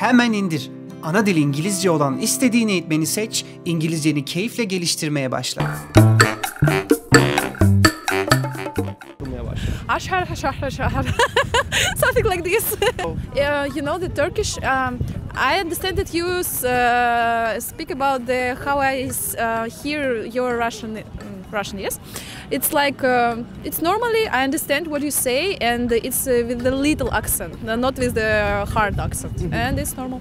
hemen indir. Ana dil İngilizce olan istediğin eğitmeni seç, İngilizceni keyifle geliştirmeye başla. Ashar, hashar, hashar. Something like this. uh, you know, the Turkish, um, I understand that you uh, speak about the how I uh, hear your Russian. mm, Russian, yes. It's like um it's normally I understand what you say, and it's uh, with the little accent, not with the hard accent, and it's normal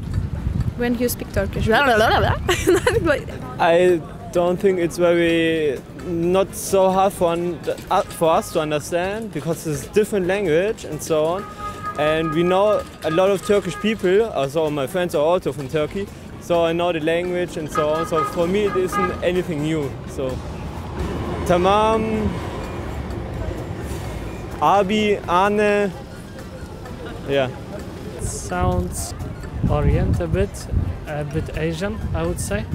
when you speak Turkish. I don't think it's very not so hard for uh, for us to understand because it's different language and so on. And we know a lot of Turkish people. Also, my friends are also from Turkey, so I know the language and so on. So for me, it isn't anything new. So, tamam, abi, ane, yeah. sounds Orient a bit, a bit Asian, I would say.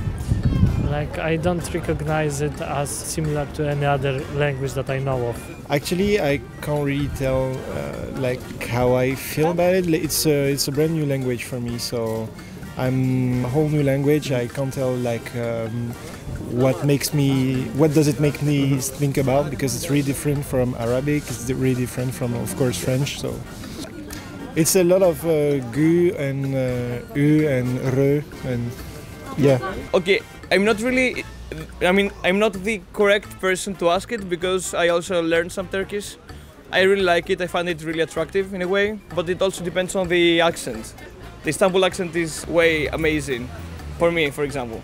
Like I don't recognize it as similar to any other language that I know of. Actually, I can't really tell uh, like how I feel about it. It's a it's a brand new language for me, so I'm a whole new language. I can't tell like um, what makes me what does it make me think about because it's really different from Arabic. It's really different from of course French. So it's a lot of uh, gu and uh, u and re and yeah. Okay, I'm not really. I mean, I'm not the correct person to ask it because I also learned some Turkish. I really like it. I find it really attractive in a way, but it also depends on the accent. The Istanbul accent is way amazing, for me, for example.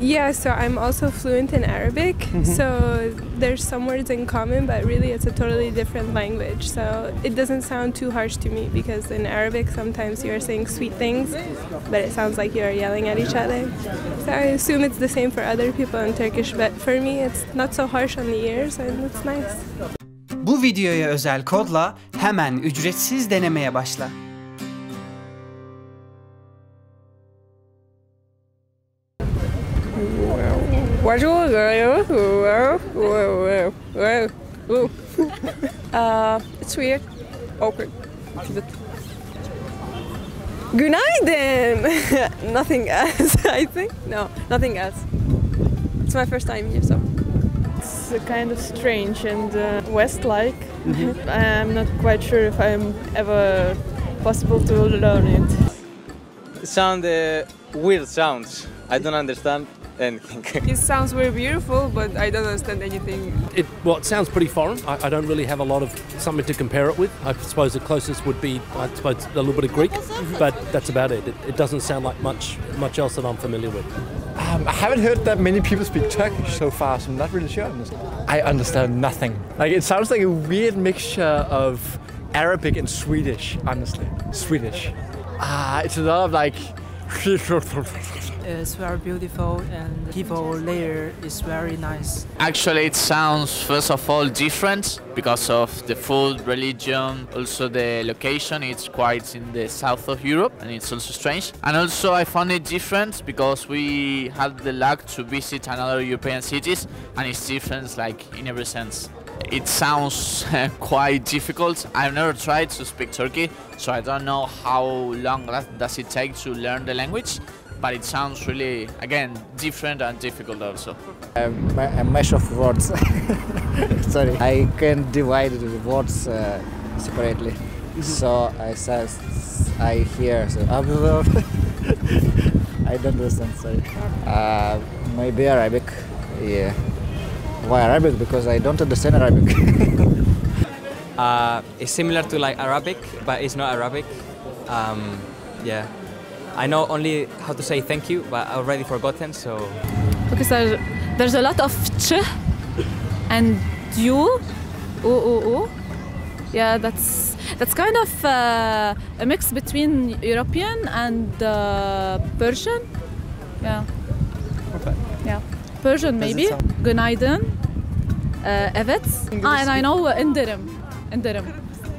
Yeah, so I'm also fluent in Arabic. Mm-hmm. So there's some words in common, but really it's a totally different language. So it doesn't sound too harsh to me because in Arabic sometimes you're saying sweet things, but it sounds like you're yelling at each other. So I assume it's the same for other people in Turkish, but for me it's not so harsh on the ears and it's nice. Bu videoya özel kodla hemen ücretsiz denemeye başla. Uh, it's weird. Awkward. Günaydın. nothing else, I think. No, nothing else. It's my first time here, so. it's kind of strange and uh, West-like. I'm not quite sure if I'm ever possible to learn it. Sound uh, weird sounds. I don't understand anything. It sounds very beautiful, but I don't understand anything. It well, it sounds pretty foreign. I, I don't really have a lot of something to compare it with. I suppose the closest would be, I suppose, a little bit of Greek, but that's about it. It, it doesn't sound like much much else that I'm familiar with. Um, I haven't heard that many people speak Turkish so far, so I'm not really sure. I understand nothing. Like it sounds like a weird mixture of Arabic and Swedish. Honestly, Swedish. Ah, it's a lot of like. It's very beautiful and people there is very nice. Actually, it sounds first of all different because of the food, religion, also the location. It's quite in the south of Europe and it's also strange. And also, I found it different because we had the luck to visit another European cities and it's different like in every sense. It sounds quite difficult. I've never tried to speak Turkey, so I don't know how long that does it take to learn the language. But it sounds really, again, different and difficult also. a mesh of words. Sorry, I can divide the words uh, separately. So I says I hear so I don't understand. Sorry. Uh, maybe Arabic. Yeah. Why Arabic? Because I don't understand Arabic. Uh, it's similar to like Arabic, but it's not Arabic. Um, yeah, I know only how to say thank you, but I already forgotten. So Because there, there's a lot of ch and you, oo, oo, oo. Yeah, that's that's kind of uh, a mix between European and uh, Persian. Yeah. Okay. Yeah. Persian maybe. Günaydın. Uh. Ah, and I know uh, indirim. Indirim.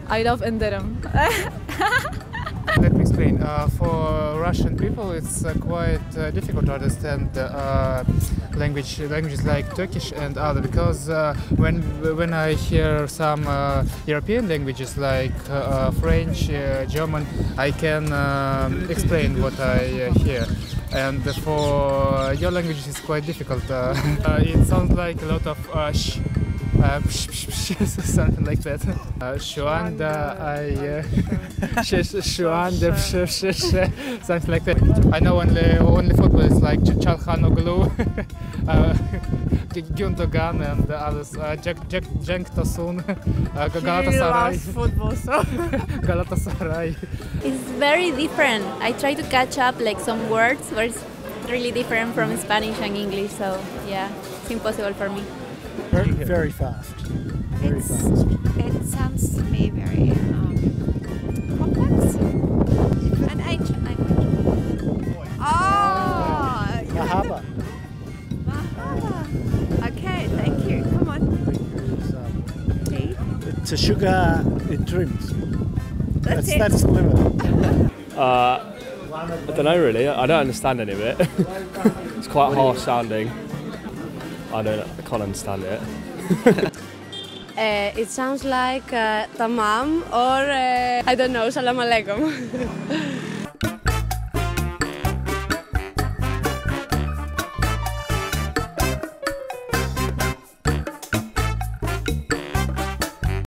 I love indirim. Let me explain. Uh, for Russian people, it's uh, quite uh, difficult to understand uh, language languages like Turkish and other because uh, when when I hear some uh, European languages like uh, French, uh, German, I can um, explain what I uh, hear. And for your language, it's quite difficult. Uh, uh, it sounds like a lot of uh, sh. Uh, something like that. Uh, Shuanda, I, uh, sh, sh, sh, sh, something like that. I know only only footballers like Ch- Çalhanoğlu, uh, G- Gundogan, and others. Uh, Jack, Jack, Cenk Tosun, uh, Galatasaray. football, so Galatasaray. it's very different. I try to catch up like some words, but it's really different from Spanish and English. So yeah, it's impossible for me. Very, very fast. Very It's- fast. It sounds to me very um, complex. An ancient language. Oh! Mahaba. Mahaba. Okay, thank you. Come on. Tea? It's a sugar in drinks. That's That's, it. that's the limit. Uh, I don't know really. I don't understand any of it. it's quite harsh sounding. I don't. I can't understand it. Uh, it sounds like uh, tamam or uh, I don't know, salam alaikum.